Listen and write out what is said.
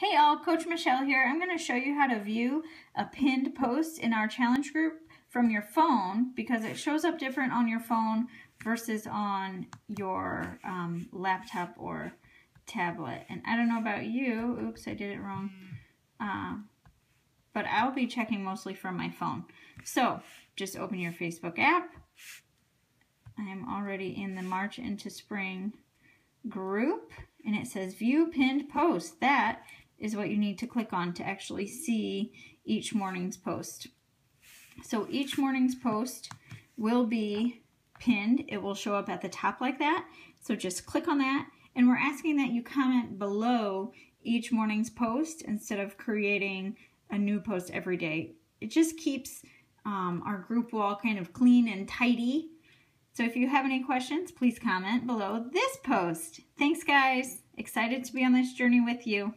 Hey all, Coach Michelle here. I'm going to show you how to view a pinned post in our challenge group from your phone because it shows up different on your phone versus on your um, laptop or tablet. And I don't know about you. Oops, I did it wrong. Uh, but I'll be checking mostly from my phone. So just open your Facebook app. I am already in the March into Spring group and it says view pinned post. That is what you need to click on to actually see each morning's post. So each morning's post will be pinned. It will show up at the top like that. So just click on that. And we're asking that you comment below each morning's post instead of creating a new post every day. It just keeps um, our group wall kind of clean and tidy. So if you have any questions, please comment below this post. Thanks, guys. Excited to be on this journey with you.